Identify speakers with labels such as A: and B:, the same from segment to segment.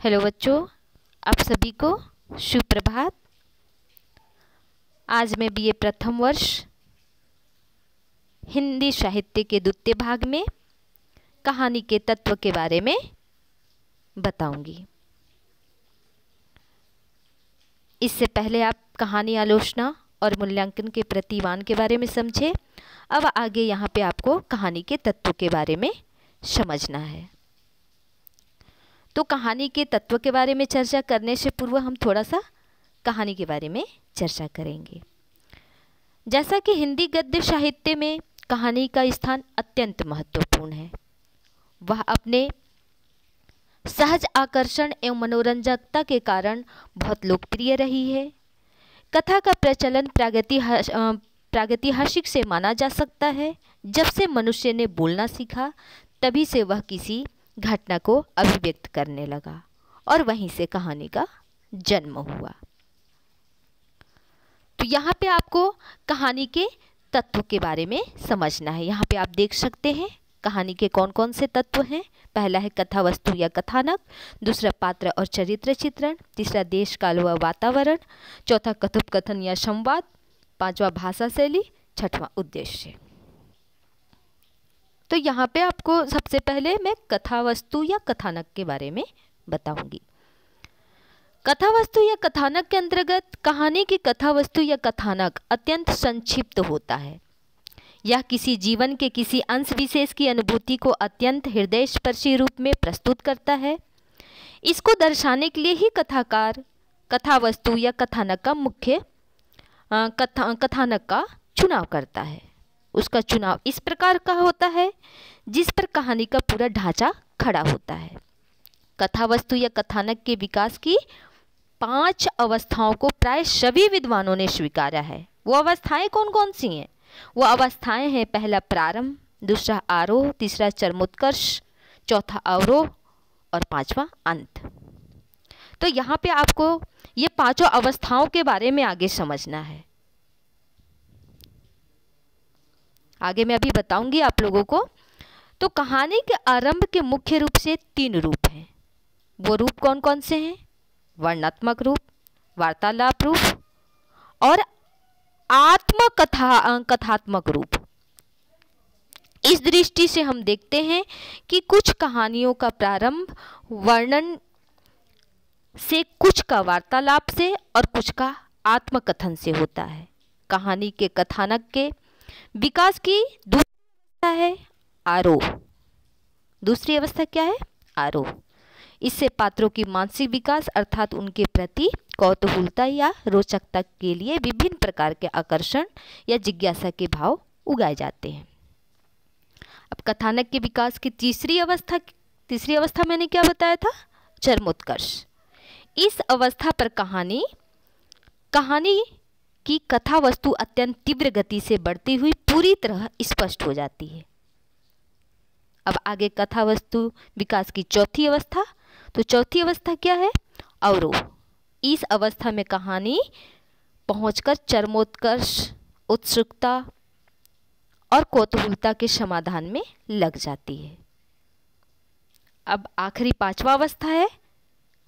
A: Hello बच्चों, आप सभी को सुप्रभात। आज मैं बीए प्रथम वर्ष हिंदी साहित्य के द्वितीय भाग में कहानी के तत्व के बारे में बताऊँगी। इससे पहले आप कहानी आलोचना और मूल्यांकन के प्रतिमान के बारे में समझे। अब आगे यहाँ पे आपको कहानी के तत्व के बारे में समझना है। तो कहानी के तत्व के बारे में चर्चा करने से पूर्व हम थोड़ा सा कहानी के बारे में चर्चा करेंगे। जैसा कि हिंदी गद्य साहित्य में कहानी का स्थान अत्यंत महत्वपूर्ण है। वह अपने सहज आकर्षण एवं मनोरंजकता के कारण बहुत लोकप्रिय रही है। कथा का प्रचलन प्रागतिहासिक से माना जा सकता है। जब से मनुष्य ने बोलना सीखा, तभी से वह किसी घटना को अभिव्यक्त करने लगा और वहीं से कहानी का जन्म हुआ। तो यहाँ पे आपको कहानी के तत्व के बारे में समझना है। यहाँ पे आप देख सकते हैं कहानी के कौन कौन से तत्व हैं। पहला है कथा, वस्तु या कथानक, दूसरा पात्र और चरित्र चित्रण, तीसरा देश, काल व वातावरण, चौथा कथोपकथन या संवाद, पांचवा भाषा शैली, छठवां उद्देश्य। तो यहाँ पे आपको सबसे पहले मैं कथा वस्तु या कथानक के बारे में बताऊँगी। कथा वस्तु या कथानक के अंतर्गत कहानी की कथा वस्तु या कथानक अत्यंत संक्षिप्त होता है। यह किसी जीवन के किसी अंश विशेष की अनुभूति को अत्यंत हृदय स्पर्शी रूप में प्रस्तुत करता है। इसको दर्शाने के लिए ही कथाकार कथा वस्तु या कथानक का मुख्य कथा, कथानक का चुनाव करता है। उसका चुनाव इस प्रकार का होता है, जिस पर कहानी का पूरा ढांचा खड़ा होता है। कथा वस्तु या कथानक के विकास की पाँच अवस्थाओं को प्राय सभी विद्वानों ने स्वीकारा है। वो अवस्थाएँ कौन कौन सी हैं? वो अवस्थाएँ हैं, पहला प्रारंभ, दूसरा आरोह, तीसरा चरमोत्कर्ष, चौथा अवरोह और पांचवा अंत। तो यहाँ पे आपको ये पाँचों अवस्थाओं के बारे में आगे समझना है। आगे मैं अभी बताऊँगी आप लोगों को। तो कहानी के आरंभ के मुख्य रूप से तीन रूप हैं। वो रूप कौन कौन से हैं? वर्णात्मक रूप, वार्तालाप रूप और आत्मकथा, कथात्मक रूप। इस दृष्टि से हम देखते हैं कि कुछ कहानियों का प्रारंभ वर्णन से, कुछ का वार्तालाप से और कुछ का आत्मकथन से होता है। कहानी के कथानक के विकास की दूसरी अवस्था है आरोह दूसरी अवस्था क्या है? आरोह इससे पात्रों की मानसिक विकास अर्थात उनके प्रति कौतूहलता या रोचकता के लिए विभिन्न प्रकार के आकर्षण या जिज्ञासा के भाव उगाए जाते हैं। अब कथानक के विकास की तीसरी अवस्था तीसरी अवस्था मैंने क्या बताया था? चरमोत्कर्ष। इस अवस्था पर कहानी कहानी की कथा वस्तु अत्यंत तीव्र गति से बढ़ती हुई पूरी तरह स्पष्ट हो जाती है। अब आगे कथा वस्तु विकास की चौथी अवस्था। तो चौथी अवस्था क्या है? अवरोह। इस अवस्था में कहानी पहुंचकर चरमोत्कर्ष, उत्सुकता और कौतूहलता के समाधान में लग जाती है। अब आखिरी पांचवा अवस्था है।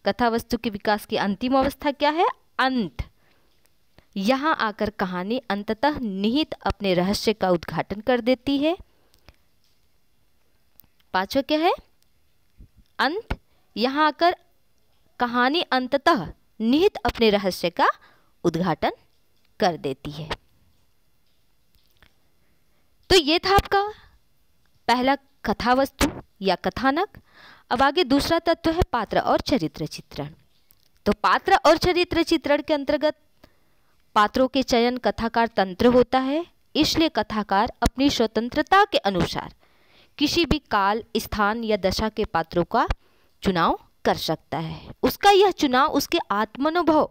A: कथा वस्तु के विकास की अंतिम अवस्था क्या है? अंत। यहाँ आकर कहानी अंततः निहित अपने रहस्य का उद्घाटन कर देती है। पांचवा क्या है? अंत, यहाँ आकर कहानी अंततः निहित अपने रहस्य का उद्घाटन कर देती है। तो ये था आपका पहला कथा वस्तु या कथानक। अब आगे दूसरा तत्व है पात्र और चरित्र चित्रण। तो पात्र और चरित्र चित्रण के अंतर्गत पात्रों के चयन कथाकार तंत्र होता है, इसलिए कथाकार अपनी स्वतंत्रता के अनुसार किसी भी काल, स्थान या दशा के पात्रों का चुनाव कर सकता है। उसका यह चुनाव उसके आत्मानुभव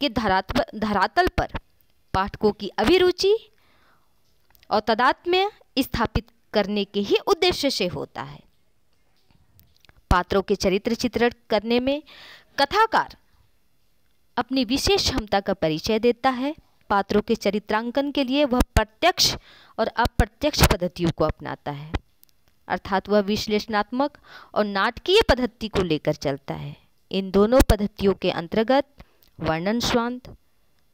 A: के धरात धरातल पर पाठकों की अभिरुचि और तदात्म्य स्थापित करने के ही उद्देश्य से होता है। पात्रों के चरित्र चित्रण करने में कथाकार अपनी विशेष क्षमता का परिचय देता है। पात्रों के चरित्रांकन के लिए वह प्रत्यक्ष और अप्रत्यक्ष पद्धतियों को अपनाता है। अर्थात वह विश्लेषणात्मक और नाटकीय पद्धति को लेकर चलता है। इन दोनों पद्धतियों के अंतर्गत वर्णन स्वांत,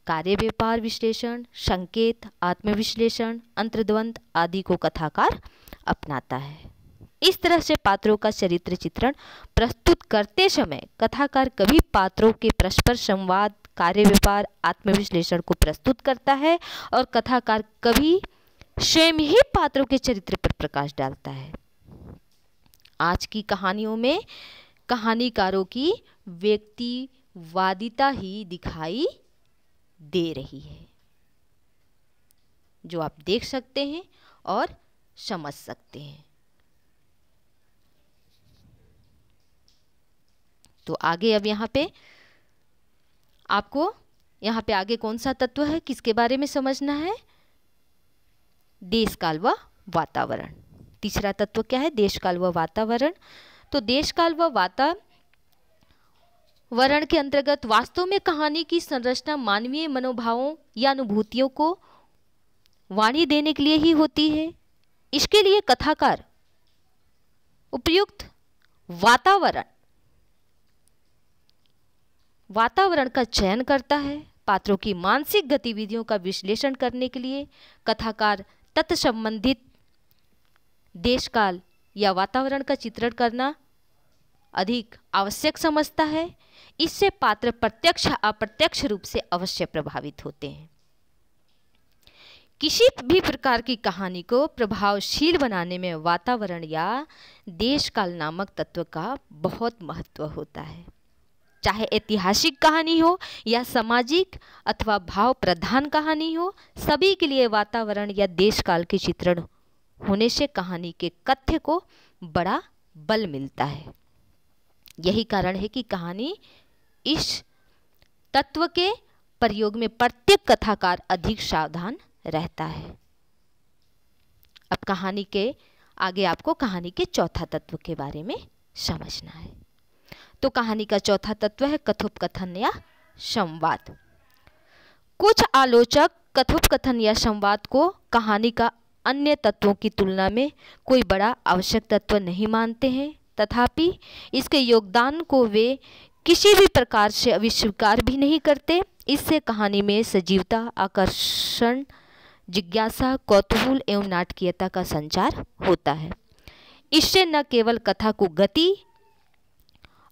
A: कार्य व्यापार विश्लेषण, संकेत, आत्मविश्लेषण, अंतर्द्वंद आदि को कथाकार अपनाता है। इस तरह से पात्रों का चरित्र चित्रण प्रस्तुत करते समय कथाकार कभी पात्रों के परस्पर संवाद, कार्य व्यापार आत्मविश्लेषण को प्रस्तुत करता है और कथाकार कभी स्वयं ही पात्रों के चरित्र पर प्रकाश डालता है। आज की कहानियों में कहानीकारों की व्यक्तिवादिता ही दिखाई दे रही है, जो आप देख सकते हैं और समझ सकते हैं। तो आगे अब यहाँ पे आपको यहाँ पे आगे कौन सा तत्व है, किसके बारे में समझना है? देश काल व वातावरण। तीसरा तत्व क्या है? देश काल व वातावरण। तो देश काल व वातावरण के अंतर्गत वास्तव में कहानी की संरचना मानवीय मनोभावों या अनुभूतियों को वाणी देने के लिए ही होती है। इसके लिए कथाकार उपयुक्त वातावरण वातावरण का चयन करता है, पात्रों की मानसिक गतिविधियों का विश्लेषण करने के लिए कथाकार तत् संबंधित देशकाल या वातावरण का चित्रण करना अधिक आवश्यक समझता है। इससे पात्र प्रत्यक्ष अप्रत्यक्ष रूप से अवश्य प्रभावित होते हैं। किसी भी प्रकार की कहानी को प्रभावशील बनाने में वातावरण या देशकाल नामक तत्व का बहुत महत्व होता है। चाहे ऐतिहासिक कहानी हो या सामाजिक अथवा भाव प्रधान कहानी हो, सभी के लिए वातावरण या देश काल के चित्रण होने से कहानी के कथ्य को बड़ा बल मिलता है। यही कारण है कि कहानी इस तत्व के प्रयोग में प्रत्येक कथाकार अधिक सावधान रहता है। अब कहानी के, आगे आपको कहानी के चौथा तत्व के बारे में समझना है। तो कहानी का चौथा तत्व है कथोपकथन या संवाद। कुछ आलोचक कथोपकथन या संवाद को कहानी का अन्य तत्वों की तुलना में कोई बड़ा आवश्यक तत्व नहीं मानते हैं। तथापि इसके योगदान को वे किसी भी प्रकार से अविस्वीकार भी नहीं करते। इससे कहानी में सजीवता, आकर्षण, जिज्ञासा, कौतूहल एवं नाटकीयता का संचार होता है। इससे न केवल कथा को गति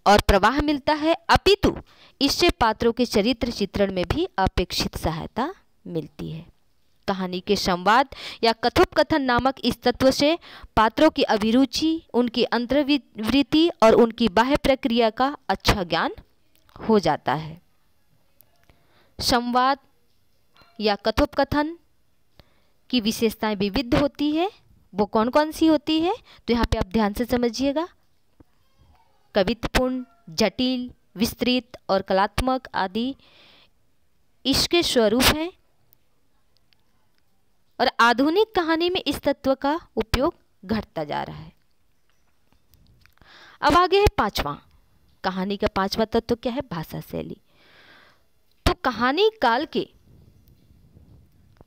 A: और प्रवाह मिलता है, अपितु इससे पात्रों के चरित्र चित्रण में भी अपेक्षित सहायता मिलती है। कहानी के संवाद या कथोपकथन नामक इस तत्व से पात्रों की अभिरुचि, उनकी अंतर्वृत्ति और उनकी बाह्य प्रक्रिया का अच्छा ज्ञान हो जाता है। संवाद या कथोपकथन की विशेषताएँ विविध होती है। वो कौन कौन सी होती है? तो यहाँ पे आप ध्यान से समझिएगा। कवित्वपूर्ण, जटिल, विस्तृत और कलात्मक आदि इसके स्वरूप हैं। और आधुनिक कहानी में इस तत्व का उपयोग घटता जा रहा है। अब आगे है पांचवा। कहानी का पांचवा तत्व क्या है? भाषा शैली। तो कहानी काल के,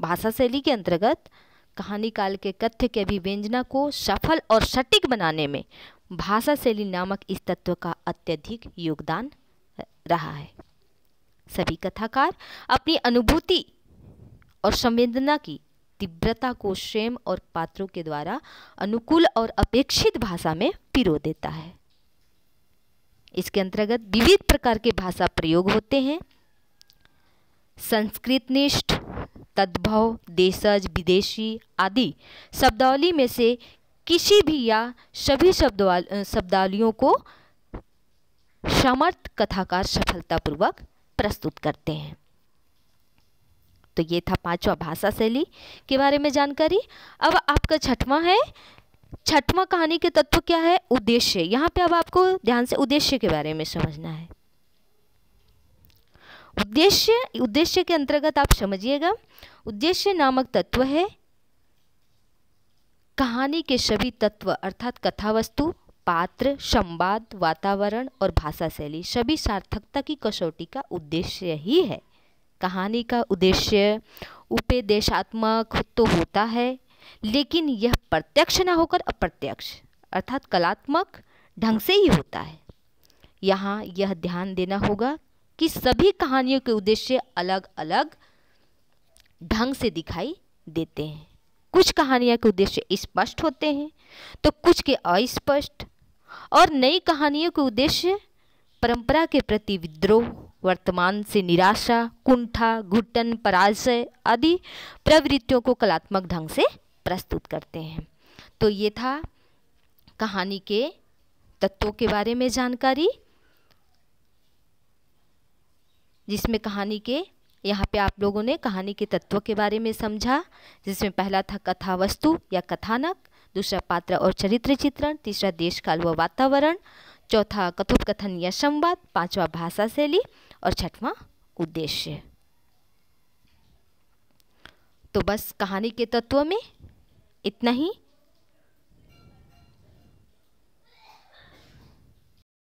A: भाषा शैली के अंतर्गत कहानी काल के कथ्य के अभिव्यंजना को सफल और सटीक बनाने में भाषा शैली नामक इस तत्व का अत्यधिक योगदान रहा है। सभी कथाकार अपनी अनुभूति और संवेदना की तीव्रता को स्वयं और पात्रों के द्वारा अनुकूल और अपेक्षित भाषा में पिरो देता है। इसके अंतर्गत विविध प्रकार के भाषा प्रयोग होते हैं। संस्कृतनिष्ठ, तद्भव, देशज, विदेशी आदि शब्दावली में से किसी भी या सभी शब्द शब्दावलियों को समर्थ, कथाकार सफलतापूर्वक प्रस्तुत करते हैं। तो ये था पांचवा भाषा शैली के बारे में जानकारी। अब आपका छठवां है। छठवां कहानी के तत्व क्या है? उद्देश्य। यहाँ पे अब आपको ध्यान से उद्देश्य के बारे में समझना है। उद्देश्य उद्देश्य के अंतर्गत आप समझिएगा। उद्देश्य नामक तत्व है कहानी के सभी तत्व अर्थात कथा वस्तु पात्र, संवाद, वातावरण और भाषा शैली सभी सार्थकता की कसौटी का उद्देश्य ही है। कहानी का उद्देश्य उपदेशात्मक तो होता है, लेकिन यह प्रत्यक्ष ना होकर अप्रत्यक्ष अर्थात कलात्मक ढंग से ही होता है। यहाँ यह ध्यान देना होगा कि सभी कहानियों के उद्देश्य अलग अलग ढंग से दिखाई देते हैं। कुछ कहानियाँ के उद्देश्य स्पष्ट होते हैं तो कुछ के अस्पष्ट, और नई कहानियों के उद्देश्य परंपरा के प्रति विद्रोह, वर्तमान से निराशा, कुंठा, घुटन, पराजय आदि प्रवृत्तियों को कलात्मक ढंग से प्रस्तुत करते हैं। तो ये था कहानी के तत्वों के बारे में जानकारी, जिसमें कहानी के यहाँ पे आप लोगों ने कहानी के तत्वों के बारे में समझा, जिसमें पहला था कथा वस्तु या कथानक, दूसरा पात्र और चरित्र चित्रण, तीसरा देश काल व वातावरण, चौथा कथोपकथन या संवाद, पांचवा भाषा शैली और छठवां उद्देश्य। तो बस कहानी के तत्वों में इतना ही।